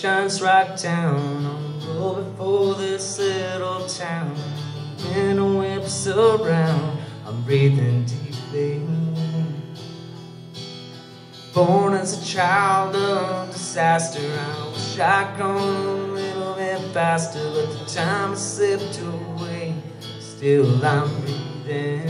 shines right down on the road before this little town. When the whips around, I'm breathing deeply. Born as a child of disaster, I wish I'd gone a little bit faster, but the time slipped away. Still, I'm breathing.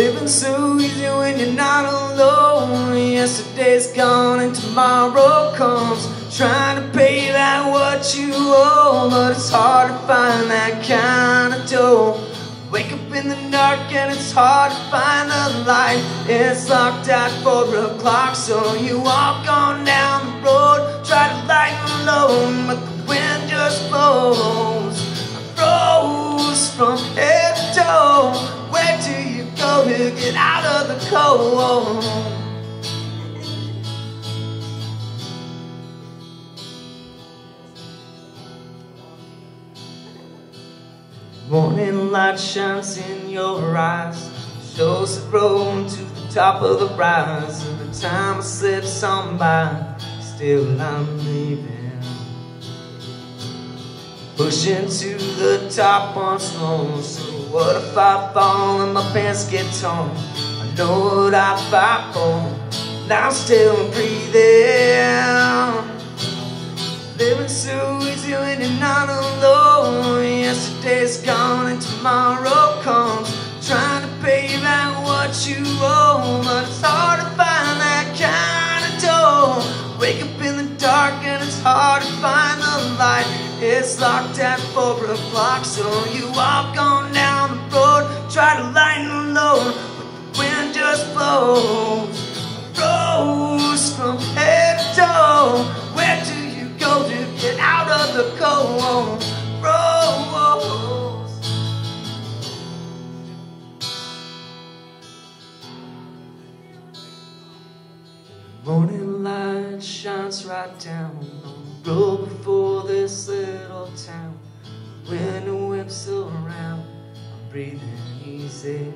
Living so easy when you're not alone. Yesterday's gone and tomorrow comes. Trying to pay that what you owe, but it's hard to find that kind of dough. Wake up in the dark and it's hard to find the light. It's locked at four o'clock, so you walk on down the road. Try to light the load, but the wind just blows. I froze from head to toe. To get out of the cold? Morning light shines in your eyes, shows the road to the top of the rise. And the time slips on by, still I'm leaving. Pushing to the top on more. So what if I fall and my pants get torn? I know what I fight for, and I'm still breathing. Living so easy when you're not alone. Yesterday's gone and tomorrow comes. Trying to pay back what you owe, but it's hard to find that kind of dough. Wake up in the dark and it's hard It's locked at four o'clock, so you walk on down the road. Try to lighten the load, but the wind just blows. Rose from head to toe. Where do you go to get out of the cold? Morning light shines right down on the road before town. When the whips around, I'm breathing easy.